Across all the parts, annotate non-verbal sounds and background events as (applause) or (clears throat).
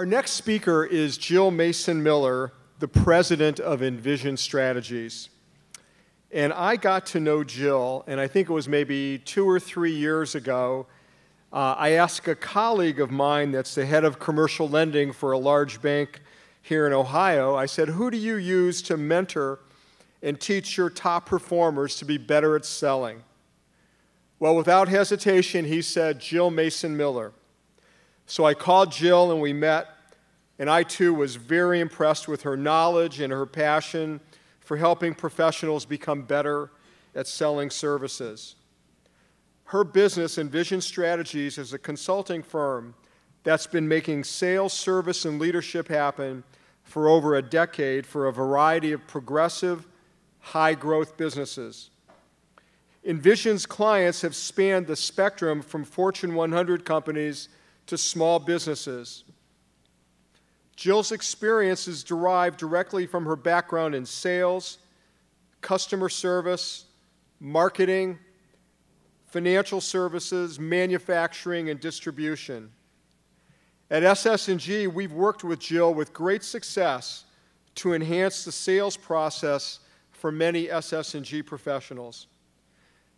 Our next speaker is Jill Mason Miller, the president of Invision Strategies. And I got to know Jill, and I think it was maybe two or three years ago. Uh, I asked a colleague of mine that's the head of commercial lending for a large bank here in Ohio, I said, Who do you use to mentor and teach your top performers to be better at selling? Well, without hesitation, he said, Jill Mason Miller. So I called Jill and we met, and I too was very impressed with her knowledge and her passion for helping professionals become better at selling services. Her business, Invision Strategies, is a consulting firm that's been making sales, service, and leadership happen for over a decade for a variety of progressive, high growth businesses. Invision's clients have spanned the spectrum from Fortune 100 companies to small businesses. Jill's experience is derived directly from her background in sales, customer service, marketing, financial services, manufacturing, and distribution. At SS&G, we've worked with Jill with great success to enhance the sales process for many SS&G professionals.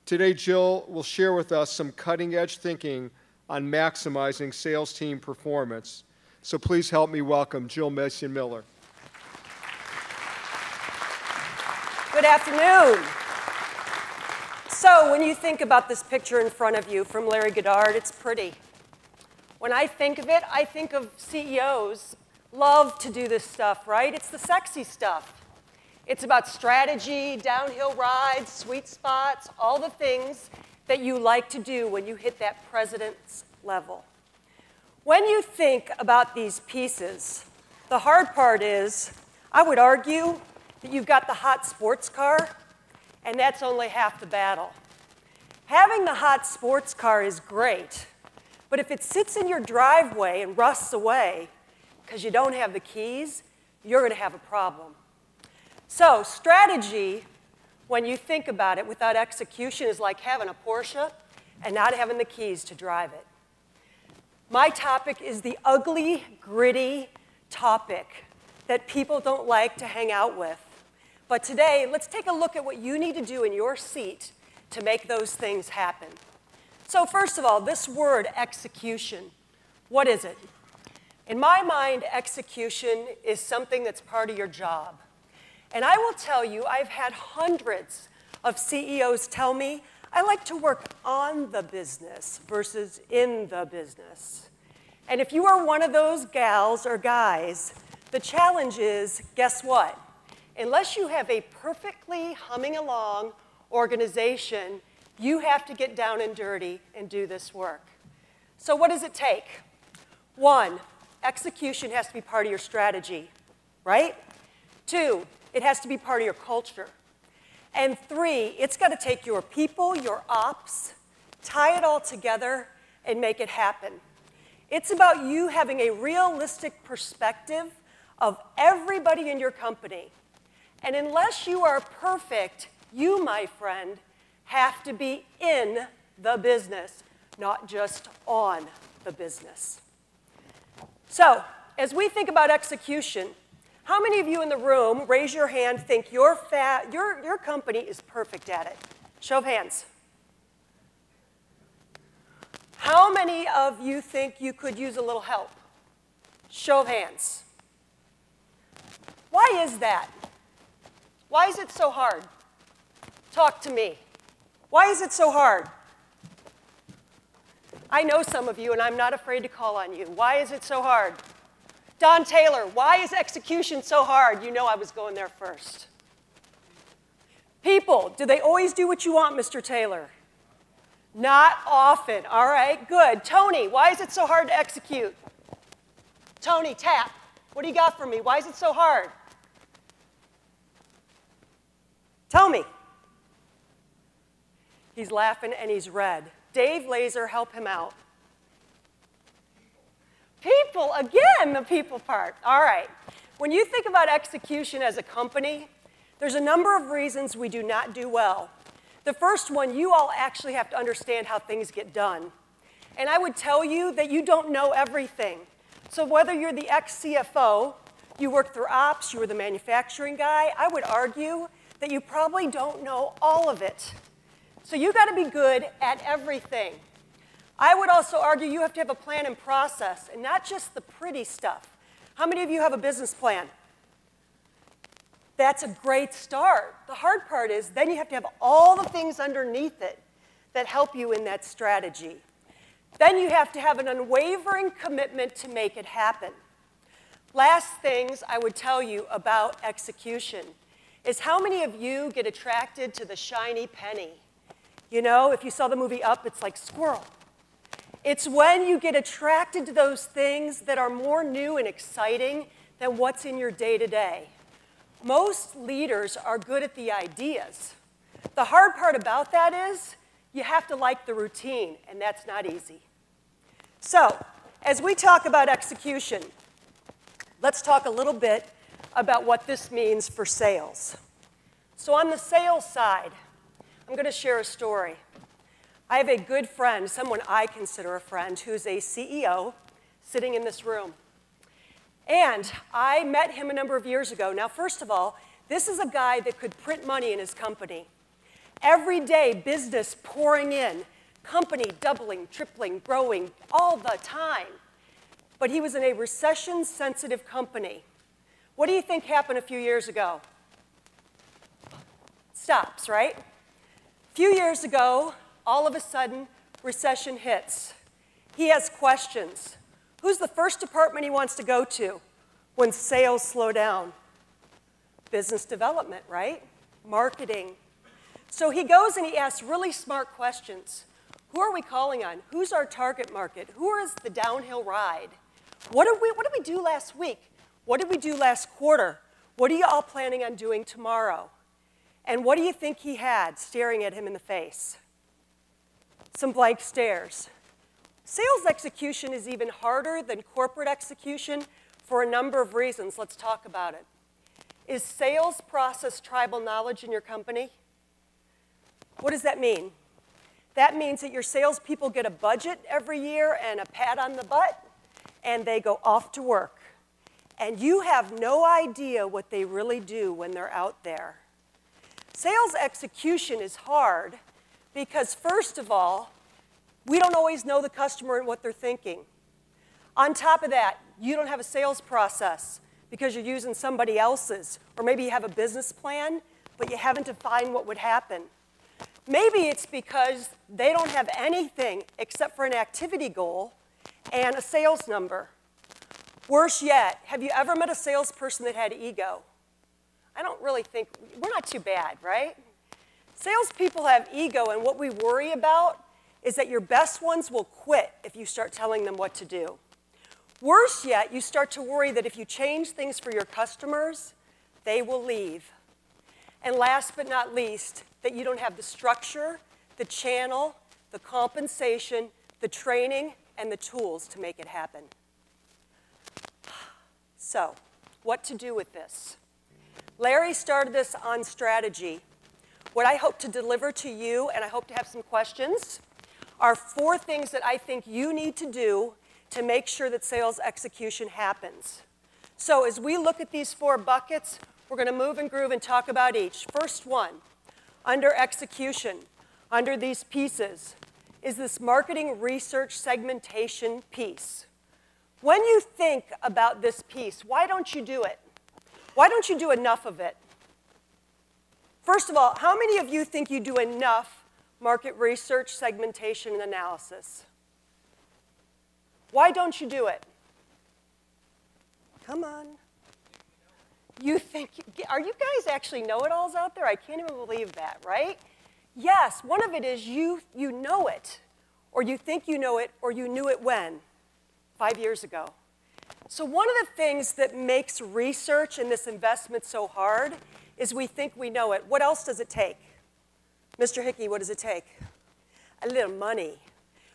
Today, Jill will share with us some cutting-edge thinking on maximizing sales team performance. So please help me welcome Jill Mason Miller. Good afternoon. So, when you think about this picture in front of you from Larry Goddard, it's pretty. When I think of it, I think of CEOs love to do this stuff, right? It's the sexy stuff. It's about strategy, downhill rides, sweet spots, all the things that you like to do when you hit that president's level. When you think about these pieces, the hard part is, I would argue that you've got the hot sports car, and that's only half the battle. Having the hot sports car is great, but if it sits in your driveway and rusts away because you don't have the keys, you're going to have a problem. So, strategy when you think about it, without execution is like having a Porsche and not having the keys to drive it. My topic is the ugly, gritty topic that people don't like to hang out with. But today, let's take a look at what you need to do in your seat to make those things happen. So, first of all, this word execution what is it? In my mind, execution is something that's part of your job. And I will tell you, I've had hundreds of CEOs tell me, I like to work on the business versus in the business. And if you are one of those gals or guys, the challenge is guess what? Unless you have a perfectly humming along organization, you have to get down and dirty and do this work. So, what does it take? One, execution has to be part of your strategy, right? Two, it has to be part of your culture. And three, it's got to take your people, your ops, tie it all together, and make it happen. It's about you having a realistic perspective of everybody in your company. And unless you are perfect, you, my friend, have to be in the business, not just on the business. So, as we think about execution, how many of you in the room, raise your hand, think your, fat, your, your company is perfect at it? Show of hands. How many of you think you could use a little help? Show of hands. Why is that? Why is it so hard? Talk to me. Why is it so hard? I know some of you, and I'm not afraid to call on you. Why is it so hard? Don Taylor, why is execution so hard? You know I was going there first. People, do they always do what you want, Mr. Taylor? Not often. All right, good. Tony, why is it so hard to execute? Tony, tap. What do you got for me? Why is it so hard? Tell me. He's laughing and he's red. Dave Laser, help him out. People, again, the people part. All right. When you think about execution as a company, there's a number of reasons we do not do well. The first one, you all actually have to understand how things get done. And I would tell you that you don't know everything. So whether you're the ex-CFO, you work through ops, you were the manufacturing guy, I would argue that you probably don't know all of it. So you got to be good at everything. I would also argue you have to have a plan and process, and not just the pretty stuff. How many of you have a business plan? That's a great start. The hard part is then you have to have all the things underneath it that help you in that strategy. Then you have to have an unwavering commitment to make it happen. Last things I would tell you about execution is how many of you get attracted to the shiny penny? You know, if you saw the movie Up, it's like squirrel. It's when you get attracted to those things that are more new and exciting than what's in your day to day. Most leaders are good at the ideas. The hard part about that is you have to like the routine, and that's not easy. So, as we talk about execution, let's talk a little bit about what this means for sales. So, on the sales side, I'm going to share a story. I have a good friend, someone I consider a friend, who's a CEO sitting in this room. And I met him a number of years ago. Now, first of all, this is a guy that could print money in his company. Every day, business pouring in, company doubling, tripling, growing all the time. But he was in a recession sensitive company. What do you think happened a few years ago? Stops, right? A few years ago, all of a sudden, recession hits. He has questions. Who's the first department he wants to go to when sales slow down? Business development, right? Marketing. So he goes and he asks really smart questions. Who are we calling on? Who's our target market? Who is the downhill ride? What did we, what did we do last week? What did we do last quarter? What are you all planning on doing tomorrow? And what do you think he had staring at him in the face? Some blank stares. Sales execution is even harder than corporate execution for a number of reasons. Let's talk about it. Is sales process tribal knowledge in your company? What does that mean? That means that your salespeople get a budget every year and a pat on the butt, and they go off to work. And you have no idea what they really do when they're out there. Sales execution is hard because, first of all, we don't always know the customer and what they're thinking. On top of that, you don't have a sales process because you're using somebody else's, or maybe you have a business plan, but you haven't defined what would happen. Maybe it's because they don't have anything except for an activity goal and a sales number. Worse yet, have you ever met a salesperson that had ego? I don't really think, we're not too bad, right? Salespeople have ego, and what we worry about is that your best ones will quit if you start telling them what to do. Worse yet, you start to worry that if you change things for your customers, they will leave. And last but not least, that you don't have the structure, the channel, the compensation, the training, and the tools to make it happen. So, what to do with this? Larry started this on strategy. What I hope to deliver to you, and I hope to have some questions, are four things that I think you need to do to make sure that sales execution happens. So as we look at these four buckets, we're going to move and groove and talk about each. First one, under execution, under these pieces, is this marketing research segmentation piece. When you think about this piece, why don't you do it? Why don't you do enough of it? First of all, how many of you think you do enough market research, segmentation, and analysis. Why don't you do it? Come on. You think, are you guys actually know-it-alls out there? I can't even believe that, right? Yes, one of it is you, you know it, or you think you know it, or you knew it when? Five years ago. So one of the things that makes research and this investment so hard is we think we know it. What else does it take? Mr. Hickey, what does it take? A little money,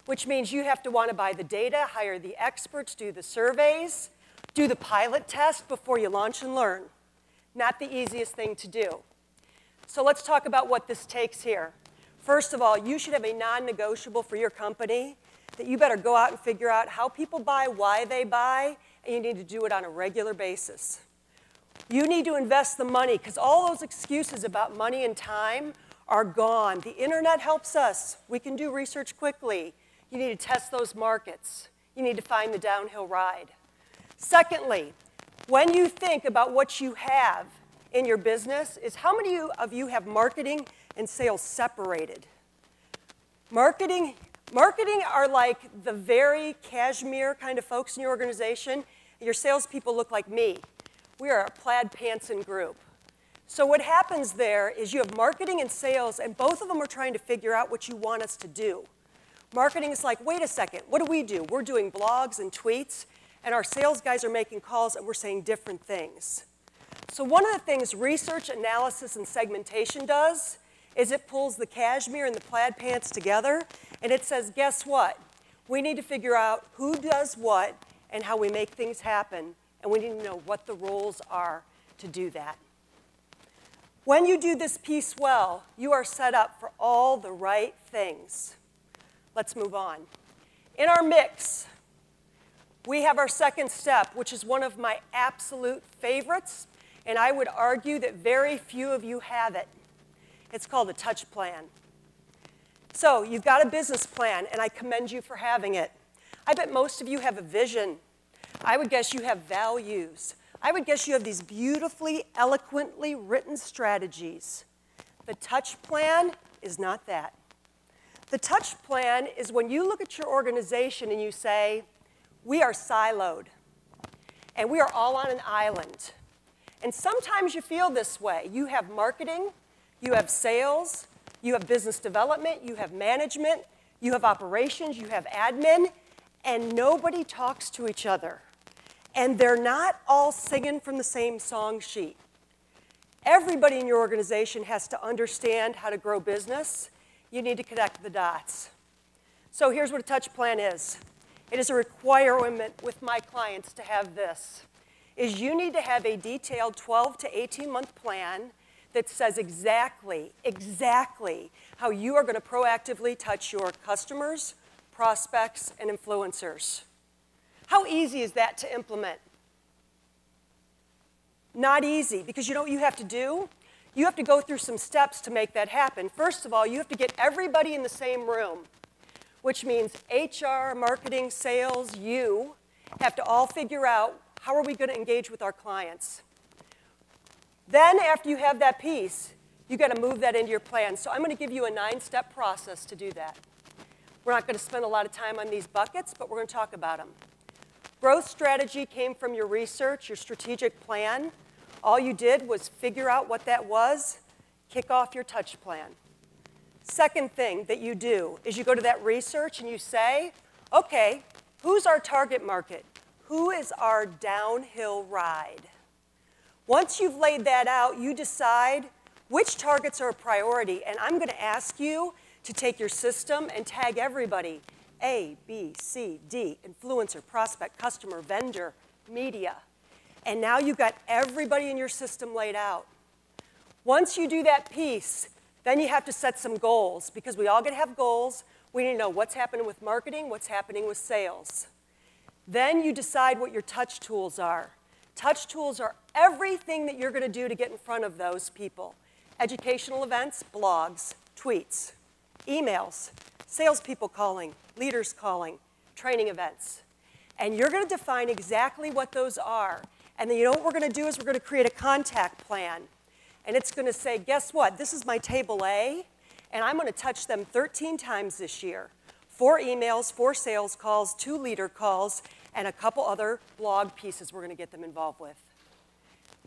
which means you have to want to buy the data, hire the experts, do the surveys, do the pilot test before you launch and learn. Not the easiest thing to do. So let's talk about what this takes here. First of all, you should have a non-negotiable for your company that you better go out and figure out how people buy, why they buy, and you need to do it on a regular basis. You need to invest the money because all those excuses about money and time are gone. The internet helps us. We can do research quickly. You need to test those markets. You need to find the downhill ride. Secondly, when you think about what you have in your business, is how many of you have marketing and sales separated? Marketing, marketing are like the very cashmere kind of folks in your organization. Your salespeople look like me. We are a plaid pants and group. So what happens there is you have marketing and sales, and both of them are trying to figure out what you want us to do. Marketing is like, wait a second, what do we do? We're doing blogs and tweets, and our sales guys are making calls, and we're saying different things. So one of the things research, analysis, and segmentation does is it pulls the cashmere and the plaid pants together, and it says, guess what? We need to figure out who does what and how we make things happen, and we need to know what the roles are to do that. When you do this piece well, you are set up for all the right things. Let's move on. In our mix, we have our second step, which is one of my absolute favorites, and I would argue that very few of you have it. It's called a touch plan. So you've got a business plan, and I commend you for having it. I bet most of you have a vision. I would guess you have values. I would guess you have these beautifully, eloquently written strategies. The touch plan is not that. The touch plan is when you look at your organization and you say, we are siloed, and we are all on an island. And sometimes you feel this way. You have marketing, you have sales, you have business development, you have management, you have operations, you have admin, and nobody talks to each other and they're not all singing from the same song sheet. Everybody in your organization has to understand how to grow business. You need to connect the dots. So here's what a touch plan is. It is a requirement with my clients to have this. Is you need to have a detailed 12 to 18 month plan that says exactly, exactly how you are going to proactively touch your customers, prospects, and influencers. How easy is that to implement? Not easy, because you know what you have to do? You have to go through some steps to make that happen. First of all, you have to get everybody in the same room, which means HR, marketing, sales, you have to all figure out how are we going to engage with our clients. Then, after you have that piece, you got to move that into your plan. So I'm going to give you a nine-step process to do that. We're not going to spend a lot of time on these buckets, but we're going to talk about them. Growth strategy came from your research, your strategic plan. All you did was figure out what that was, kick off your touch plan. Second thing that you do is you go to that research and you say, okay, who's our target market? Who is our downhill ride? Once you've laid that out, you decide which targets are a priority, and I'm going to ask you to take your system and tag everybody a, B, C, D, influencer, prospect, customer, vendor, media. And now you've got everybody in your system laid out. Once you do that piece, then you have to set some goals because we all get to have goals. We need to know what's happening with marketing, what's happening with sales. Then you decide what your touch tools are. Touch tools are everything that you're going to do to get in front of those people. Educational events, blogs, tweets, emails, salespeople calling, leaders calling, training events. And you're going to define exactly what those are. And then you know what we're going to do is we're going to create a contact plan. And it's going to say, guess what? This is my table A, and I'm going to touch them 13 times this year. Four emails, four sales calls, two leader calls, and a couple other blog pieces we're going to get them involved with.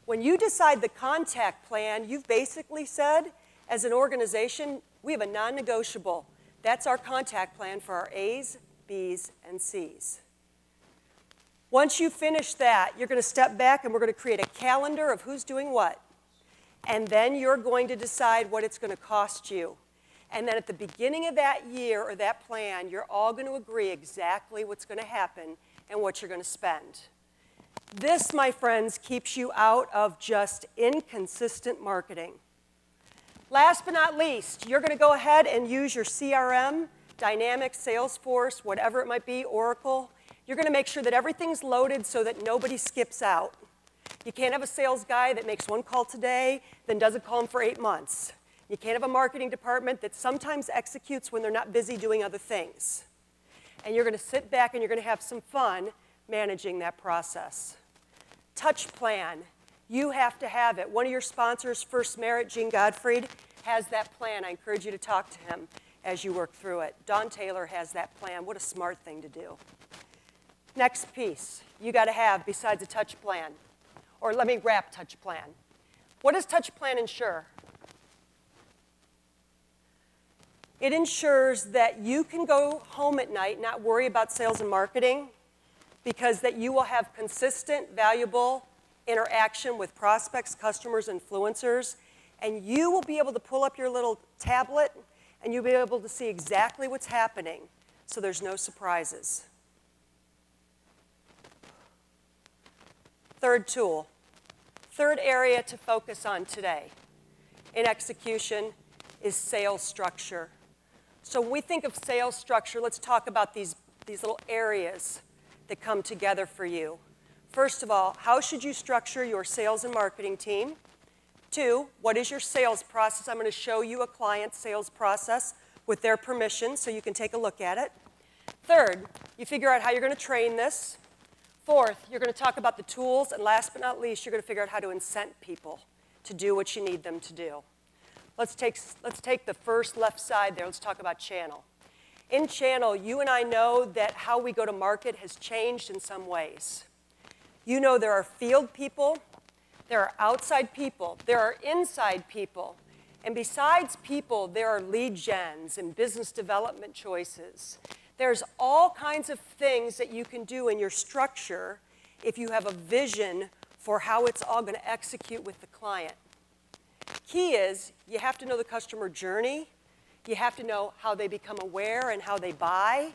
When you decide the contact plan, you've basically said, as an organization, we have a non negotiable that's our contact plan for our A's, B's, and C's. Once you finish that, you're going to step back and we're going to create a calendar of who's doing what. And then you're going to decide what it's going to cost you. And then at the beginning of that year or that plan, you're all going to agree exactly what's going to happen and what you're going to spend. This, my friends, keeps you out of just inconsistent marketing. Last but not least, you're going to go ahead and use your CRM, Dynamics, Salesforce, whatever it might be, Oracle. You're going to make sure that everything's loaded so that nobody skips out. You can't have a sales guy that makes one call today, then doesn't call him for eight months. You can't have a marketing department that sometimes executes when they're not busy doing other things. And you're going to sit back and you're going to have some fun managing that process. Touch plan. You have to have it. One of your sponsors, First Merit, Gene Gottfried, has that plan. I encourage you to talk to him as you work through it. Don Taylor has that plan. What a smart thing to do. Next piece you got to have besides a touch plan, or let me wrap touch plan. What does touch plan ensure? It ensures that you can go home at night, not worry about sales and marketing, because that you will have consistent, valuable interaction with prospects, customers, influencers, and you will be able to pull up your little tablet and you'll be able to see exactly what's happening so there's no surprises. Third tool, third area to focus on today in execution is sales structure. So when we think of sales structure, let's talk about these, these little areas that come together for you. First of all, how should you structure your sales and marketing team? Two, what is your sales process? I'm going to show you a client's sales process with their permission so you can take a look at it. Third, you figure out how you're going to train this. Fourth, you're going to talk about the tools. And last but not least, you're going to figure out how to incent people to do what you need them to do. Let's take, let's take the first left side there. Let's talk about channel. In channel, you and I know that how we go to market has changed in some ways. You know there are field people, there are outside people, there are inside people, and besides people, there are lead gens and business development choices. There's all kinds of things that you can do in your structure if you have a vision for how it's all going to execute with the client. Key is you have to know the customer journey, you have to know how they become aware and how they buy,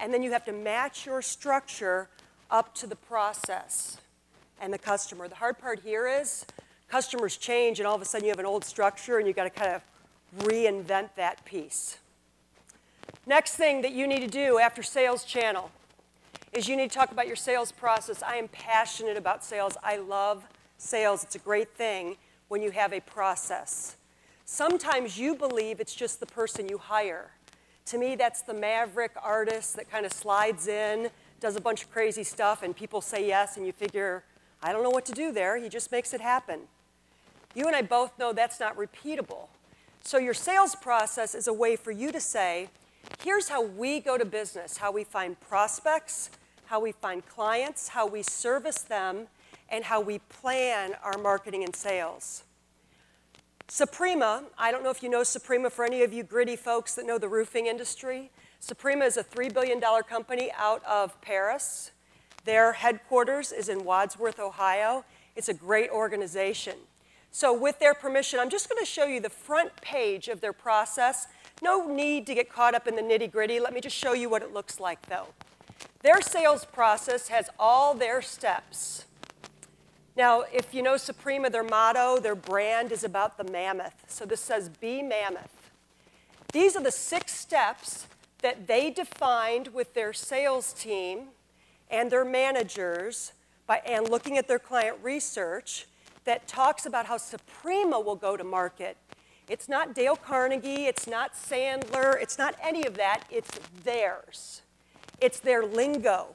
and then you have to match your structure up to the process and the customer. The hard part here is customers change and all of a sudden you have an old structure and you've got to kind of reinvent that piece. Next thing that you need to do after sales channel is you need to talk about your sales process. I am passionate about sales. I love sales. It's a great thing when you have a process. Sometimes you believe it's just the person you hire. To me, that's the maverick artist that kind of slides in, does a bunch of crazy stuff, and people say yes, and you figure, I don't know what to do there. He just makes it happen. You and I both know that's not repeatable. So, your sales process is a way for you to say, here's how we go to business, how we find prospects, how we find clients, how we service them, and how we plan our marketing and sales. Soprema, I don't know if you know Soprema for any of you gritty folks that know the roofing industry. Soprema is a $3 billion company out of Paris. Their headquarters is in Wadsworth, Ohio. It's a great organization. So, with their permission, I'm just going to show you the front page of their process. No need to get caught up in the nitty gritty. Let me just show you what it looks like, though. Their sales process has all their steps. Now, if you know Soprema, their motto, their brand is about the mammoth. So this says, Be Mammoth. These are the six steps that they defined with their sales team and their managers by, and looking at their client research that talks about how Soprema will go to market. It's not Dale Carnegie, it's not Sandler, it's not any of that, it's theirs. It's their lingo.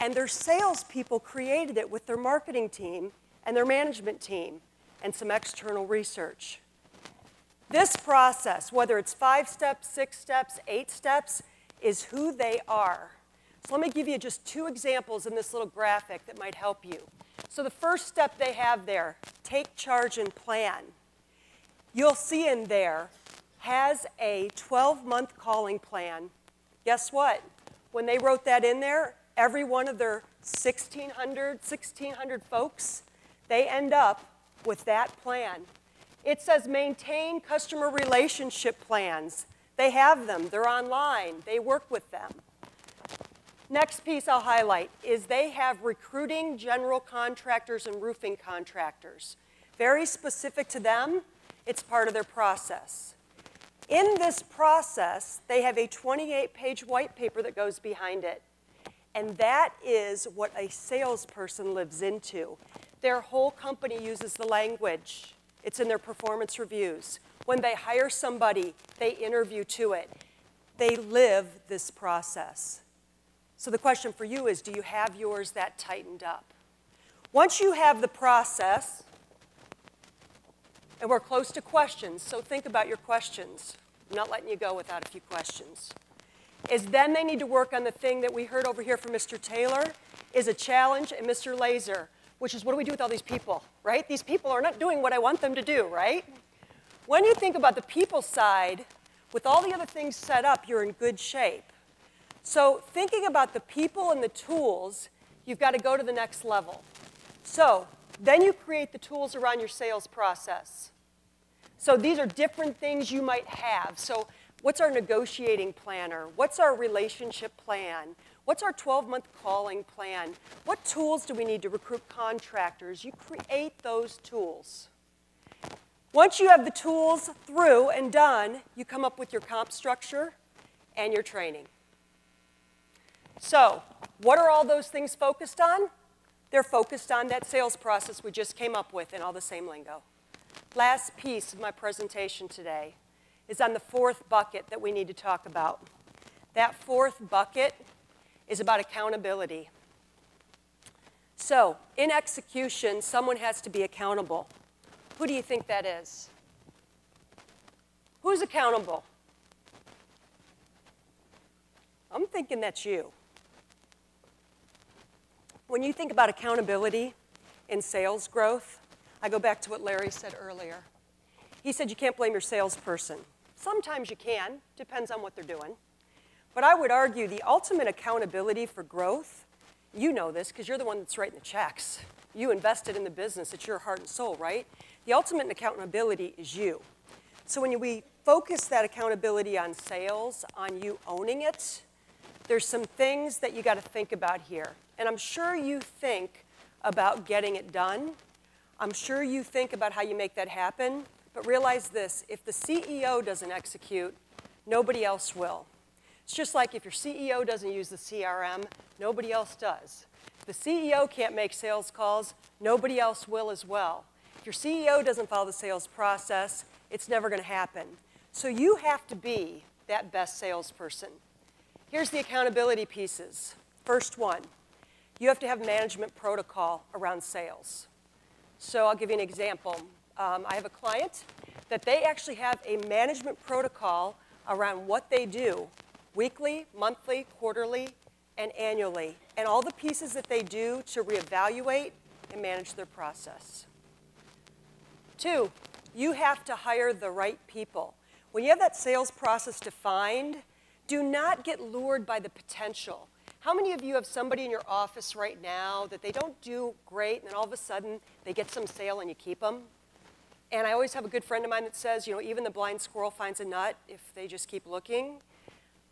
And their salespeople created it with their marketing team and their management team and some external research. This process, whether it's five steps, six steps, eight steps, is who they are. So let me give you just two examples in this little graphic that might help you. So the first step they have there, take charge and plan. You'll see in there has a 12-month calling plan. Guess what? When they wrote that in there, every one of their 1,600, 1,600 folks, they end up with that plan. It says maintain customer relationship plans. They have them, they're online, they work with them. Next piece I'll highlight is they have recruiting general contractors and roofing contractors. Very specific to them, it's part of their process. In this process, they have a 28 page white paper that goes behind it. And that is what a salesperson lives into. Their whole company uses the language, it's in their performance reviews. When they hire somebody, they interview to it. They live this process. So the question for you is do you have yours that tightened up? Once you have the process, and we're close to questions, so think about your questions. I'm not letting you go without a few questions. Is then they need to work on the thing that we heard over here from Mr. Taylor is a challenge and Mr. Laser, which is what do we do with all these people, right? These people are not doing what I want them to do, right? When you think about the people side, with all the other things set up, you're in good shape. So thinking about the people and the tools, you've got to go to the next level. So then you create the tools around your sales process. So these are different things you might have. So what's our negotiating planner? What's our relationship plan? What's our 12-month calling plan? What tools do we need to recruit contractors? You create those tools. Once you have the tools through and done, you come up with your comp structure and your training. So, what are all those things focused on? They're focused on that sales process we just came up with in all the same lingo. Last piece of my presentation today is on the fourth bucket that we need to talk about. That fourth bucket is about accountability. So, in execution, someone has to be accountable. Who do you think that is? Who's accountable? I'm thinking that's you. When you think about accountability in sales growth, I go back to what Larry said earlier. He said you can't blame your salesperson. Sometimes you can, depends on what they're doing. But I would argue the ultimate accountability for growth, you know this because you're the one that's writing the checks. You invested in the business, it's your heart and soul, right? The ultimate accountability is you. So when we focus that accountability on sales, on you owning it, there's some things that you got to think about here. And I'm sure you think about getting it done. I'm sure you think about how you make that happen. But realize this if the CEO doesn't execute, nobody else will. It's just like if your CEO doesn't use the CRM, nobody else does. If the CEO can't make sales calls, nobody else will as well. If your CEO doesn't follow the sales process, it's never going to happen. So you have to be that best salesperson. Here's the accountability pieces. First one, you have to have management protocol around sales. So I'll give you an example. Um, I have a client that they actually have a management protocol around what they do weekly, monthly, quarterly, and annually, and all the pieces that they do to reevaluate and manage their process. Two, you have to hire the right people. When you have that sales process defined, do not get lured by the potential. How many of you have somebody in your office right now that they don't do great and then all of a sudden they get some sale and you keep them? And I always have a good friend of mine that says, you know, even the blind squirrel finds a nut if they just keep looking.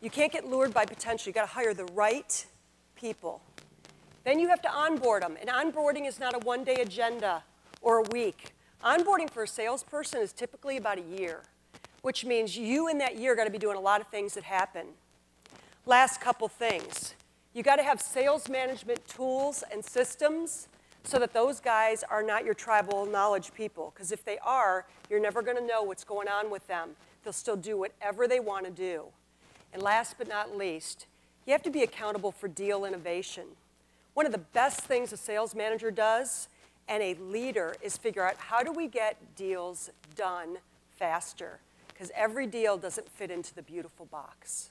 You can't get lured by potential. You got to hire the right people. Then you have to onboard them. And onboarding is not a one day agenda or a week. Onboarding for a salesperson is typically about a year, which means you in that year got to be doing a lot of things that happen. Last couple things. You got to have sales management tools and systems so that those guys are not your tribal knowledge people. Because if they are, you're never going to know what's going on with them. They'll still do whatever they want to do. And last but not least, you have to be accountable for deal innovation. One of the best things a sales manager does and a leader is figure out how do we get deals done faster? Because every deal doesn't fit into the beautiful box.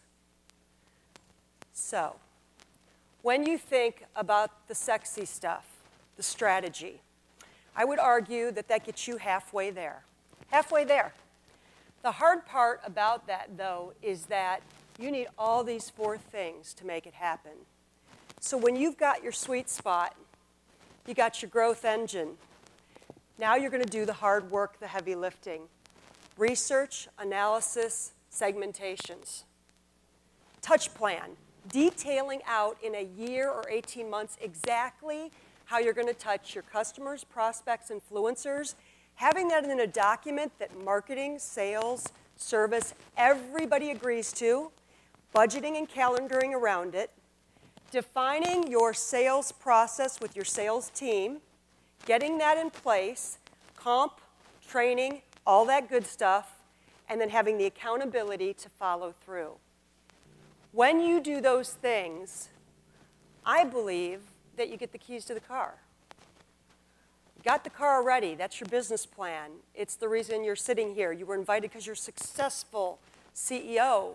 So, when you think about the sexy stuff, the strategy, I would argue that that gets you halfway there. Halfway there. The hard part about that, though, is that you need all these four things to make it happen. So when you've got your sweet spot, you got your growth engine, now you're going to do the hard work, the heavy lifting. Research, analysis, segmentations. Touch plan detailing out in a year or 18 months exactly how you're going to touch your customers, prospects, influencers, having that in a document that marketing, sales, service, everybody agrees to, budgeting and calendaring around it, defining your sales process with your sales team, getting that in place, comp, training, all that good stuff, and then having the accountability to follow through. When you do those things, I believe that you get the keys to the car. You got the car already. That's your business plan. It's the reason you're sitting here. You were invited because you're successful CEO.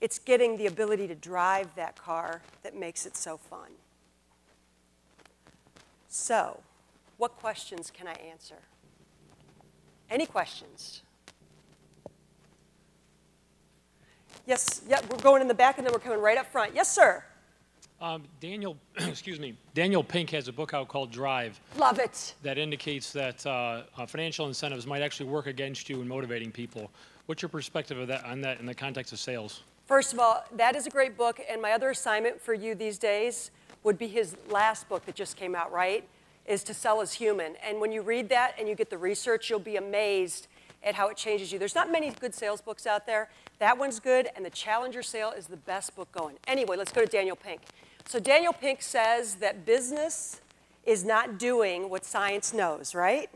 It's getting the ability to drive that car that makes it so fun. So, what questions can I answer? Any questions? Yes, yeah, we're going in the back and then we're coming right up front. Yes, sir. Um, Daniel, (clears throat) excuse me, Daniel Pink has a book out called Drive Love it. that indicates that uh, uh, financial incentives might actually work against you in motivating people. What's your perspective of that on that in the context of sales? First of all, that is a great book, and my other assignment for you these days would be his last book that just came out, right? Is To Sell is Human. And when you read that and you get the research, you'll be amazed at how it changes you. There's not many good sales books out there. That one's good, and The Challenger Sale is the best book going. Anyway, let's go to Daniel Pink. So Daniel Pink says that business is not doing what science knows, right?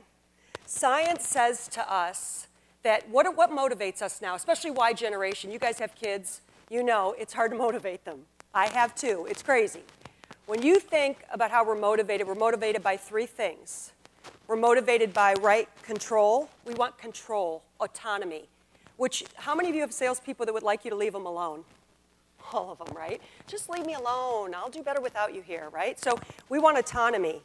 Science says to us that what, what motivates us now, especially Y generation, you guys have kids, you know it's hard to motivate them. I have too, it's crazy. When you think about how we're motivated, we're motivated by three things. We're motivated by right control. We want control, autonomy, which how many of you have salespeople that would like you to leave them alone? all of them, right? Just leave me alone. I'll do better without you here, right? So we want autonomy.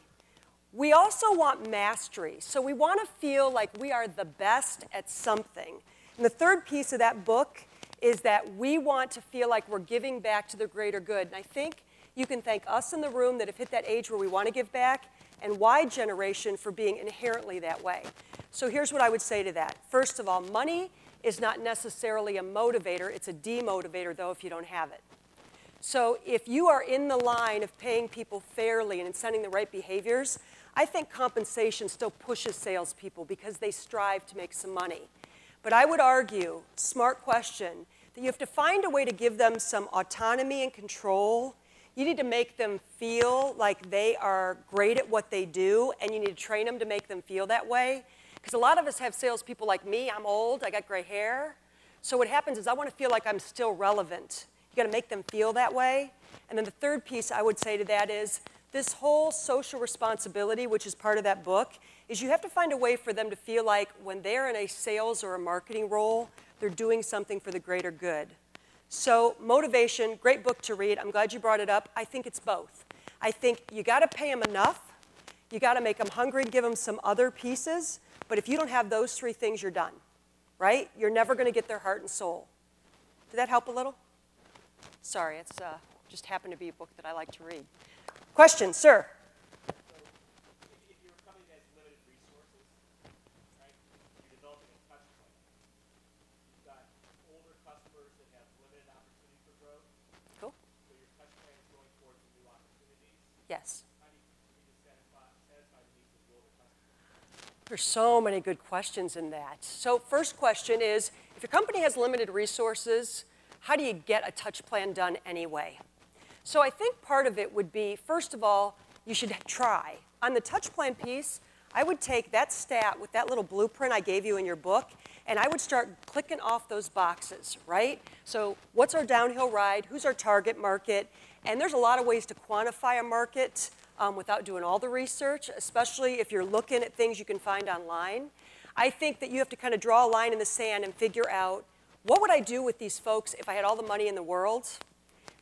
We also want mastery. So we want to feel like we are the best at something. And the third piece of that book is that we want to feel like we're giving back to the greater good. And I think you can thank us in the room that have hit that age where we want to give back and Y generation for being inherently that way. So here's what I would say to that. First of all, money is not necessarily a motivator, it's a demotivator, though, if you don't have it. So if you are in the line of paying people fairly and incenting the right behaviors, I think compensation still pushes salespeople because they strive to make some money. But I would argue, smart question, that you have to find a way to give them some autonomy and control. You need to make them feel like they are great at what they do, and you need to train them to make them feel that way. Because a lot of us have salespeople like me. I'm old, I got gray hair. So what happens is I want to feel like I'm still relevant. You got to make them feel that way. And then the third piece I would say to that is this whole social responsibility, which is part of that book, is you have to find a way for them to feel like when they're in a sales or a marketing role, they're doing something for the greater good. So, motivation, great book to read. I'm glad you brought it up. I think it's both. I think you got to pay them enough, you got to make them hungry and give them some other pieces, but if you don't have those three things, you're done, right? You're never going to get their heart and soul. Did that help a little? Sorry, it's uh, just happened to be a book that I like to read. Question, sir. Cool. So your touch plan is going towards new opportunities? Yes. There's so many good questions in that. So first question is, if your company has limited resources, how do you get a touch plan done anyway? So I think part of it would be, first of all, you should try. On the touch plan piece, I would take that stat with that little blueprint I gave you in your book, and I would start clicking off those boxes, right? So what's our downhill ride? Who's our target market? And there's a lot of ways to quantify a market um, without doing all the research, especially if you're looking at things you can find online. I think that you have to kind of draw a line in the sand and figure out what would I do with these folks if I had all the money in the world?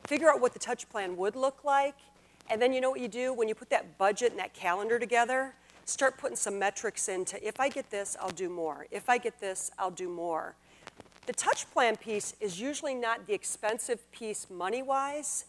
Figure out what the touch plan would look like. And then you know what you do? When you put that budget and that calendar together, start putting some metrics into if I get this, I'll do more. If I get this, I'll do more. The touch plan piece is usually not the expensive piece money wise